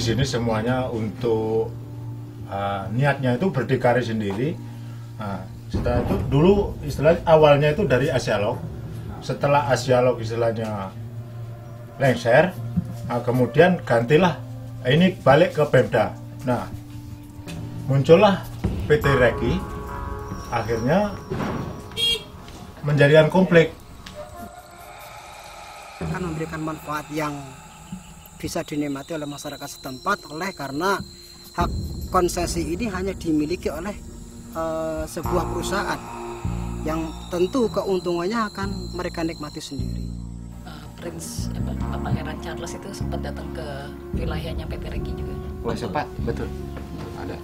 di sini semuanya untuk uh, niatnya itu berdikari sendiri. Nah, setelah itu dulu istilah awalnya itu dari Asialog. Setelah Asialog istilahnya lengser, nah, kemudian gantilah ini balik ke Pemda. Nah, muncullah PT Reki akhirnya menjadikan konflik akan memberikan manfaat yang bisa dinikmati oleh masyarakat setempat oleh karena hak konsesi ini hanya dimiliki oleh uh, sebuah perusahaan yang tentu keuntungannya akan mereka nikmati sendiri. Uh, Prince apa, Pangeran Charles itu sempat datang ke wilayahnya PT Regi juga. Oh sempat, betul. Ada.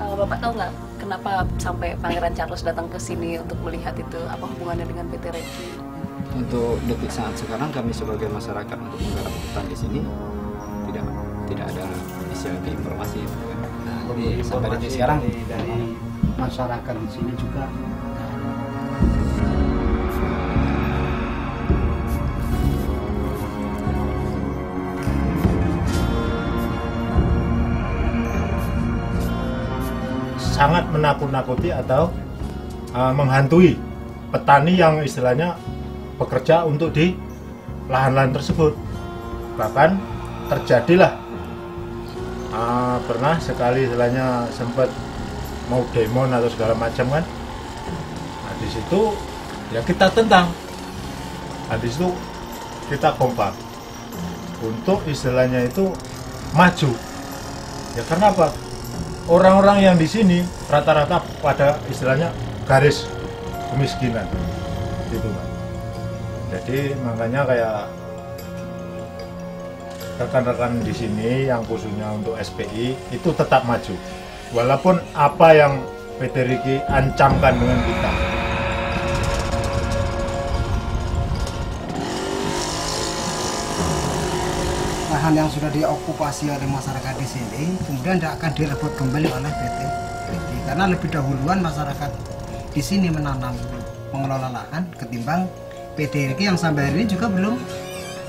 Uh, Bapak tahu nggak kenapa sampai Pangeran Charles datang ke sini untuk melihat itu apa hubungannya dengan PT Regi? Untuk detik saat sekarang kami sebagai masyarakat untuk menggarap hutan di sini tidak tidak ada istilah informasi itu kan. Nah, jadi sampai detik sekarang dari, dari masyarakat di sini juga sangat menakut-nakuti atau uh, menghantui petani yang istilahnya bekerja untuk di lahan-lahan tersebut. Bahkan terjadilah uh, pernah sekali istilahnya sempat mau demon atau segala macam kan. Nah, di situ ya kita tentang. Nah, di situ kita kompak untuk istilahnya itu maju. Ya karena apa? Orang-orang yang di sini rata-rata pada istilahnya garis kemiskinan, gitu pak. Jadi makanya kayak rekan-rekan di sini yang khususnya untuk SPI itu tetap maju, walaupun apa yang PT Riki ancamkan dengan kita. lahan yang sudah diokupasi oleh masyarakat di sini kemudian tidak akan direbut kembali oleh PT Regi karena lebih dahuluan masyarakat di sini menanam mengelola lahan ketimbang PT yang sampai hari ini juga belum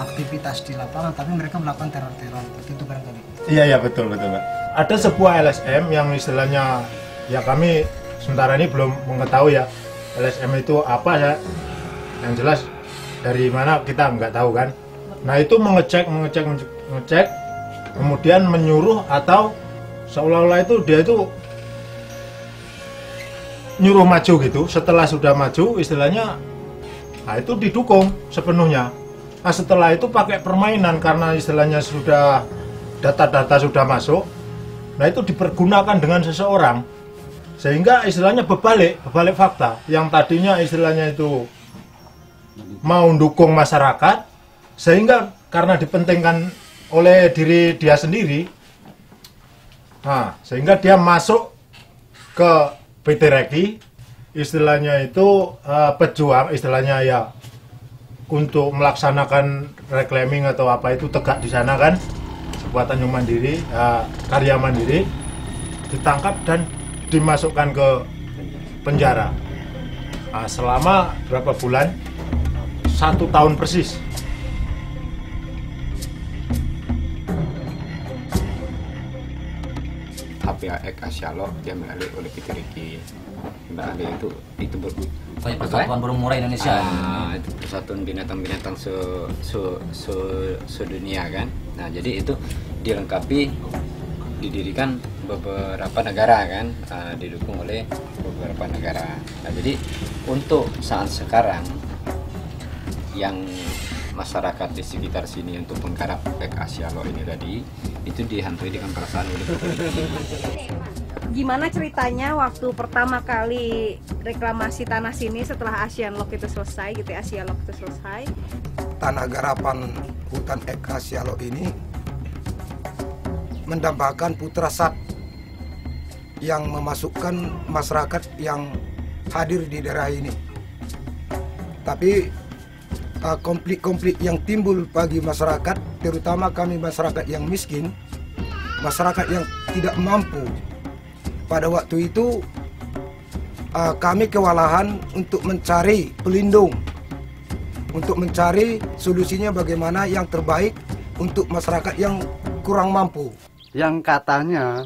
aktivitas di lapangan tapi mereka melakukan teror-teror begitu barangkali Iya iya betul betul pak. Ada sebuah LSM yang istilahnya ya kami sementara ini belum mengetahui ya LSM itu apa ya. Yang jelas dari mana kita nggak tahu kan. Nah itu mengecek mengecek mengecek kemudian menyuruh atau seolah-olah itu dia itu nyuruh maju gitu. Setelah sudah maju istilahnya nah itu didukung sepenuhnya. Nah setelah itu pakai permainan karena istilahnya sudah data-data sudah masuk, nah itu dipergunakan dengan seseorang. Sehingga istilahnya berbalik, berbalik fakta. Yang tadinya istilahnya itu mau dukung masyarakat sehingga karena dipentingkan oleh diri dia sendiri, nah sehingga dia masuk ke PT Reki istilahnya itu eh, pejuang istilahnya ya untuk melaksanakan reclaiming atau apa itu tegak di sana kan? Sebuah Tanjung Mandiri eh, karya mandiri ditangkap dan dimasukkan ke penjara. Nah, selama berapa bulan? Satu tahun persis. HPAX Asialog dia mengalir oleh PT Riki. Mengalir itu itu ber, Kayak Persatuan Burung Murai Indonesia. Ah, itu persatuan binatang-binatang se, se, se, sedunia kan. Nah jadi itu dilengkapi didirikan beberapa negara kan, ah, didukung oleh beberapa negara. Nah jadi untuk saat sekarang yang masyarakat di sekitar sini untuk menggarap Lek Asialo ini tadi itu dihantui dengan perasaan oleh Gimana ceritanya waktu pertama kali reklamasi tanah sini setelah Asian Lock itu selesai gitu ya, Asia Lock itu selesai tanah garapan hutan Ekasialo ini mendambakan putra sat yang memasukkan masyarakat yang hadir di daerah ini. Tapi uh, konflik-konflik yang timbul bagi masyarakat, terutama kami masyarakat yang miskin, masyarakat yang tidak mampu. Pada waktu itu uh, kami kewalahan untuk mencari pelindung untuk mencari solusinya bagaimana yang terbaik untuk masyarakat yang kurang mampu. yang katanya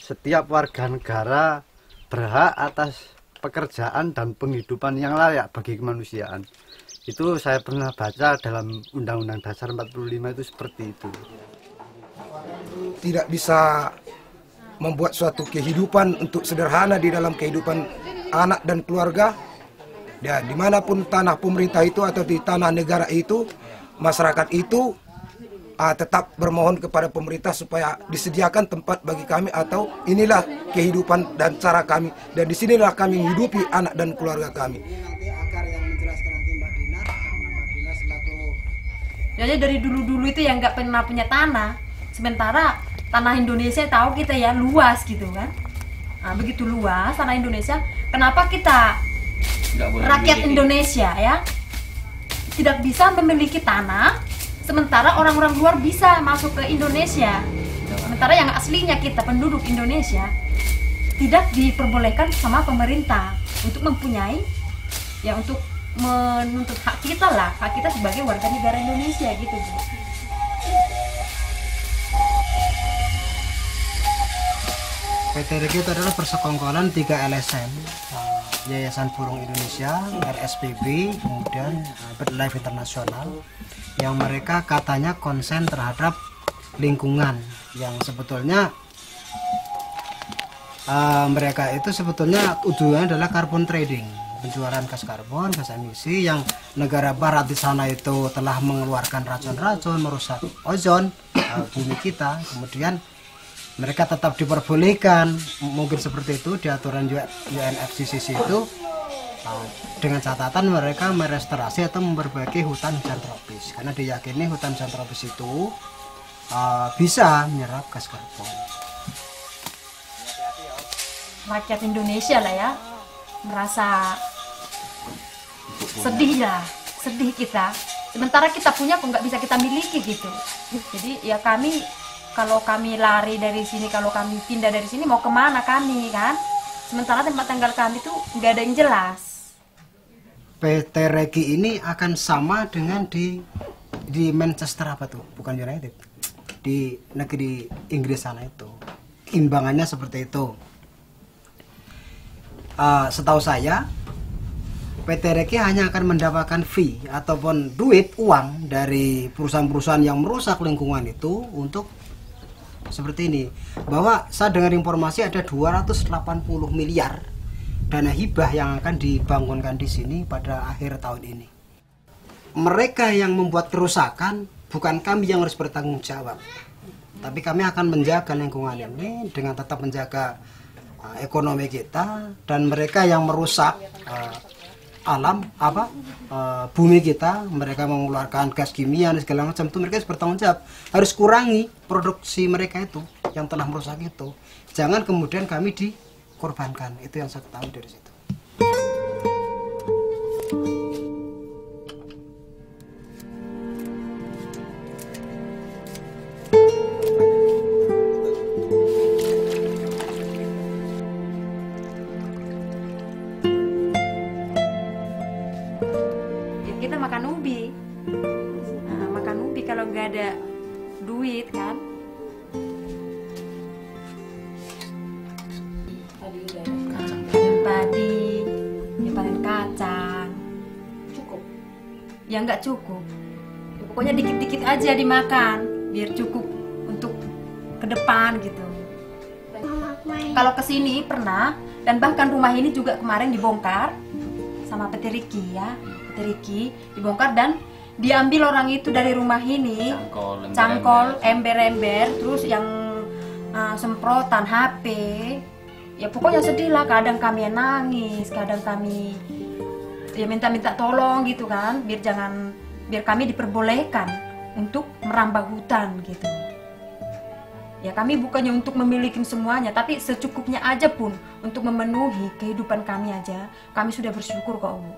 setiap warga negara berhak atas pekerjaan dan penghidupan yang layak bagi kemanusiaan. Itu saya pernah baca dalam Undang-Undang Dasar 45 itu seperti itu. Tidak bisa membuat suatu kehidupan untuk sederhana di dalam kehidupan anak dan keluarga. Dan di mana pun tanah pemerintah itu atau di tanah negara itu, masyarakat itu uh, tetap bermohon kepada pemerintah supaya disediakan tempat bagi kami atau inilah kehidupan dan cara kami dan di sinilah kami menghidupi anak dan keluarga kami. Selaku Jadi dari dulu-dulu itu yang nggak pernah punya tanah. Sementara tanah Indonesia tahu kita ya luas gitu kan. Nah, begitu luas tanah Indonesia, kenapa kita boleh rakyat dimiliki. Indonesia ya tidak bisa memiliki tanah sementara orang-orang luar bisa masuk ke Indonesia. Sementara yang aslinya kita penduduk Indonesia tidak diperbolehkan sama pemerintah untuk mempunyai ya untuk menuntut hak kita lah, hak kita sebagai warga negara Indonesia gitu. Bu. PT Regi itu adalah persekongkolan tiga LSM eh, Yayasan Burung Indonesia, RSPB, kemudian eh, BirdLife Internasional yang mereka katanya konsen terhadap lingkungan yang sebetulnya eh, mereka itu sebetulnya tujuannya adalah carbon trading penjualan gas karbon, gas emisi yang negara barat di sana itu telah mengeluarkan racun-racun merusak ozon eh, bumi kita. Kemudian mereka tetap diperbolehkan mungkin seperti itu di aturan UNFCCC itu uh, dengan catatan mereka merestorasi atau memperbaiki hutan hujan tropis karena diyakini hutan hujan tropis itu uh, bisa menyerap gas karbon Rakyat Indonesia lah ya merasa sedih lah, sedih kita. Sementara kita punya kok nggak bisa kita miliki gitu. Jadi ya kami kalau kami lari dari sini, kalau kami pindah dari sini mau ke mana kami kan? Sementara tempat tinggal kami tuh nggak ada yang jelas. PT Regi ini akan sama dengan di di Manchester apa tuh bukan United di negeri Inggris sana itu imbangannya seperti itu Eh, setahu saya PT Reki hanya akan mendapatkan fee ataupun duit uang dari perusahaan-perusahaan yang merusak lingkungan itu untuk seperti ini bahwa saya dengar informasi ada 280 miliar dana hibah yang akan dibangunkan di sini pada akhir tahun ini. Mereka yang membuat kerusakan bukan kami yang harus bertanggung jawab, tapi kami akan menjaga lingkungan ini dengan tetap menjaga uh, ekonomi kita dan mereka yang merusak uh, alam apa uh, bumi kita mereka mengeluarkan gas kimia dan segala macam itu mereka harus bertanggung jawab. Harus kurangi produksi mereka itu yang telah merusak itu. Jangan kemudian kami dikorbankan. Itu yang saya ketahui dari situ Ya nggak cukup. Ya, pokoknya dikit-dikit aja dimakan, biar cukup untuk ke depan gitu. Kalau ke sini pernah dan bahkan rumah ini juga kemarin dibongkar sama PT Riki ya, PT Riki dibongkar dan diambil orang itu dari rumah ini Cangkol, ember-ember. terus yang uh, semprotan HP ya pokoknya sedih lah kadang kami nangis kadang kami ya minta-minta tolong gitu kan biar jangan biar kami diperbolehkan untuk merambah hutan gitu ya kami bukannya untuk memiliki semuanya tapi secukupnya aja pun untuk memenuhi kehidupan kami aja kami sudah bersyukur kok Bu.